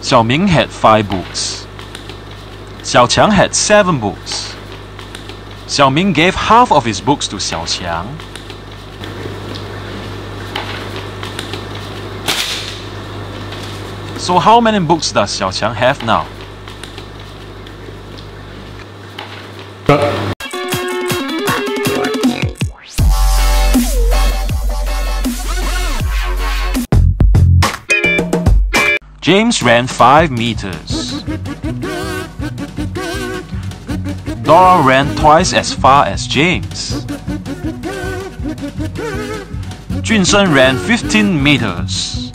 Xiaoming had five books. Xiaoqiang had seven books. Xiao Ming gave half of his books to Xiaoqiang. So how many books does Xiaoqiang have now? James ran 5 meters. Dora ran twice as far as James. Junsheng ran 15 meters.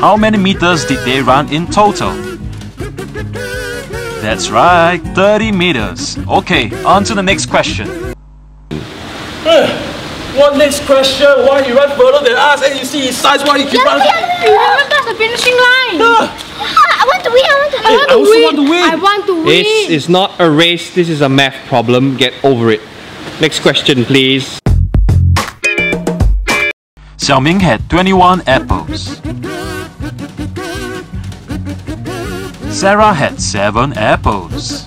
How many meters did they run in total? That's right, 30 meters. Okay, on to the next question. What next question? Why he run further than us and you see his size, why he keep running? You haven't touched the finishing line. Ah, I want to win. I want to. I want I to also win. want to win. I want to win. It's, it's not a race, this is a math problem. Get over it. Next question, please. Xiaoming had 21 apples. Sarah had 7 apples.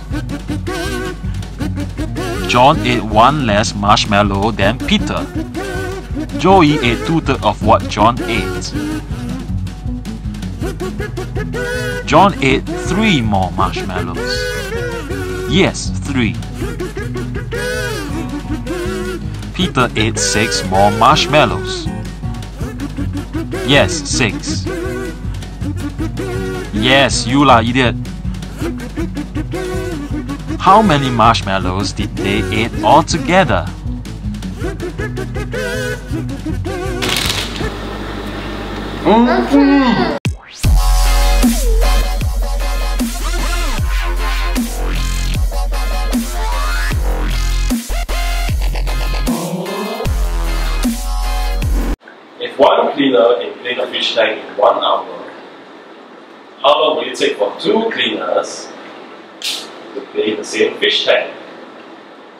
John ate one less marshmallow than Peter. Joey ate two-thirds of what John ate. John ate three more marshmallows. Yes, three. Peter ate six more marshmallows. Yes, six. Yes, you lah, idiot. How many marshmallows did they eat altogether? If one cleaner can clean a fish tank in one hour, how long will it take for two cleaners to clean the same fish tank?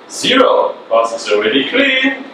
Zero, because it's already clean.